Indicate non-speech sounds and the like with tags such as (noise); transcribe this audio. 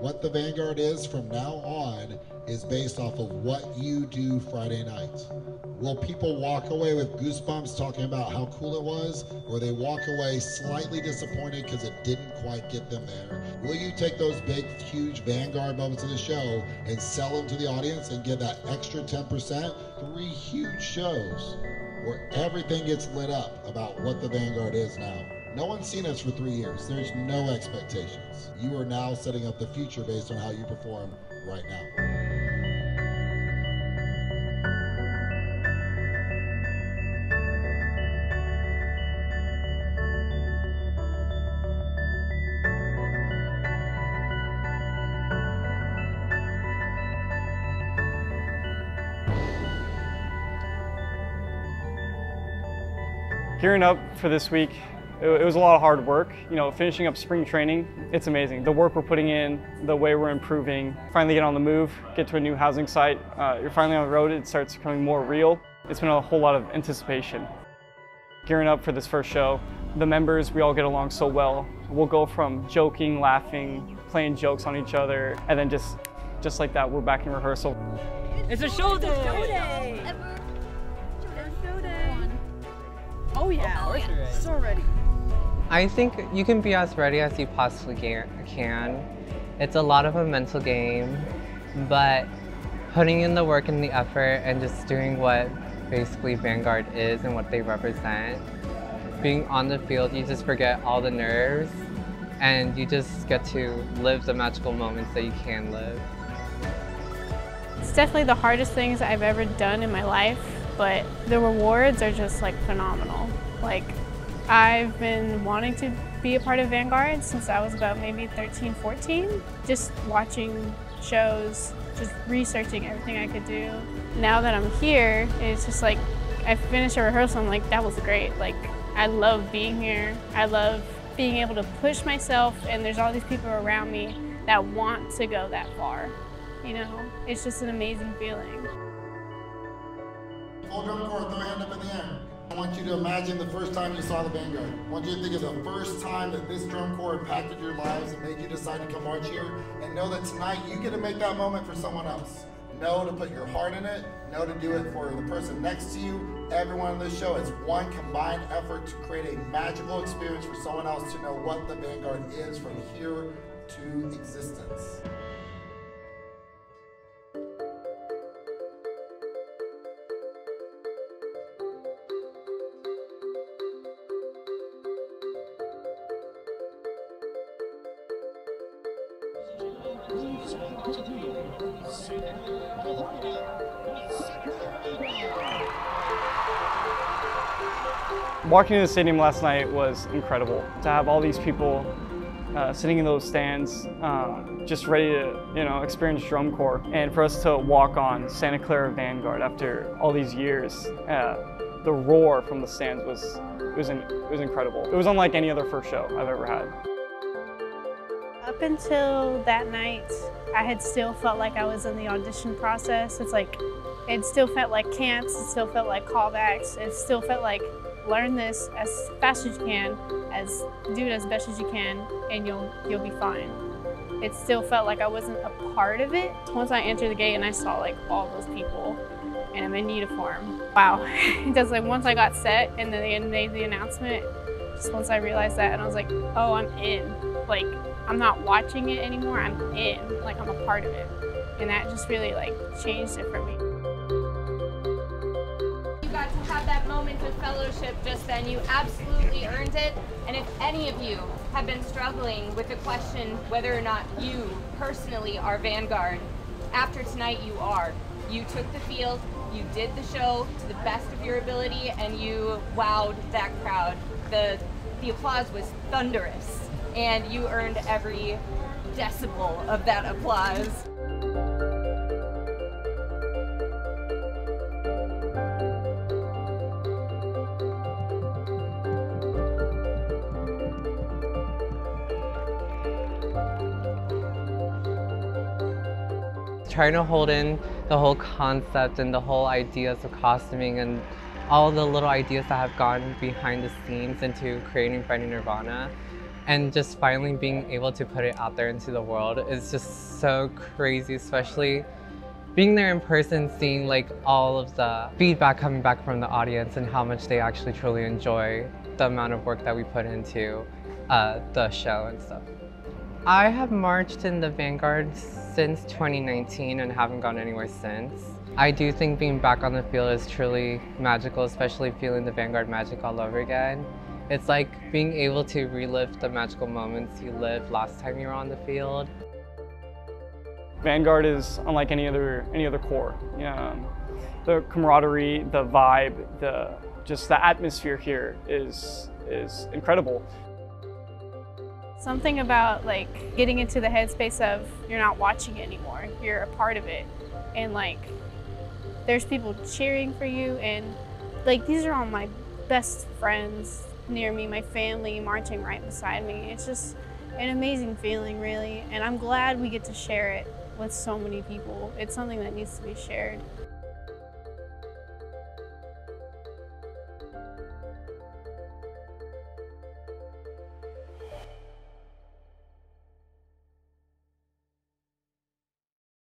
What the Vanguard is from now on is based off of what you do Friday nights. Will people walk away with goosebumps talking about how cool it was, or they walk away slightly disappointed because it didn't quite get them there? Will you take those big, huge Vanguard moments of the show and sell them to the audience and give that extra 10%? Three huge shows where everything gets lit up about what the Vanguard is now. No one's seen us for three years. There's no expectations. You are now setting up the future based on how you perform right now. Gearing up for this week, it, it was a lot of hard work. You know, finishing up spring training, it's amazing. The work we're putting in, the way we're improving, finally get on the move, get to a new housing site. Uh, you're finally on the road, it starts becoming more real. It's been a whole lot of anticipation. Gearing up for this first show, the members, we all get along so well. We'll go from joking, laughing, playing jokes on each other, and then just, just like that, we're back in rehearsal. It's a show day. Show day. Show day. Oh yeah. Oh, yeah. So ready. I think you can be as ready as you possibly can. It's a lot of a mental game, but putting in the work and the effort and just doing what basically Vanguard is and what they represent. Being on the field, you just forget all the nerves and you just get to live the magical moments that you can live. It's definitely the hardest things I've ever done in my life, but the rewards are just like phenomenal. Like, I've been wanting to be a part of Vanguard since I was about maybe 13, 14. Just watching shows, just researching everything I could do. Now that I'm here, it's just like I finished a rehearsal, I'm like, that was great. Like, I love being here. I love being able to push myself, and there's all these people around me that want to go that far. You know, it's just an amazing feeling. Want you to imagine the first time you saw the Vanguard. I want you to think of the first time that this drum corps impacted your lives and made you decide to come march here. And know that tonight you get to make that moment for someone else. Know to put your heart in it. Know to do it for the person next to you. Everyone in this show. is one combined effort to create a magical experience for someone else to know what the Vanguard is from here to existence. Walking in the stadium last night was incredible. To have all these people uh, sitting in those stands, um, just ready to, you know, experience drum corps, and for us to walk on Santa Clara Vanguard after all these years, uh, the roar from the stands was it was in, it was incredible. It was unlike any other first show I've ever had. Up until that night, I had still felt like I was in the audition process. It's like, it still felt like camps, it still felt like callbacks, it still felt like learn this as fast as you can, as do it as best as you can, and you'll you'll be fine. It still felt like I wasn't a part of it. Once I entered the gate and I saw like all those people, and I'm in uniform. Wow, (laughs) just like once I got set and then they made the announcement, once I realized that, and I was like, oh, I'm in. Like I'm not watching it anymore. I'm in. Like I'm a part of it, and that just really like changed it for me. You got to have that moment of fellowship just then. You absolutely earned it. And if any of you have been struggling with the question whether or not you personally are Vanguard, after tonight you are. You took the field, you did the show to the best of your ability, and you wowed that crowd. The, the applause was thunderous, and you earned every decibel of that applause. trying to hold in the whole concept and the whole ideas of costuming and all the little ideas that have gone behind the scenes into creating Finding Nirvana and just finally being able to put it out there into the world is just so crazy, especially being there in person, seeing like all of the feedback coming back from the audience and how much they actually truly enjoy the amount of work that we put into uh, the show and stuff. I have marched in the Vanguard since 2019 and haven't gone anywhere since. I do think being back on the field is truly magical, especially feeling the Vanguard magic all over again. It's like being able to relive the magical moments you lived last time you were on the field. Vanguard is unlike any other any other corps. Um, the camaraderie, the vibe, the just the atmosphere here is is incredible. Something about like getting into the headspace of you're not watching it anymore, you're a part of it, and like there's people cheering for you, and like these are all my best friends near me, my family marching right beside me. It's just an amazing feeling, really, and I'm glad we get to share it with so many people. It's something that needs to be shared.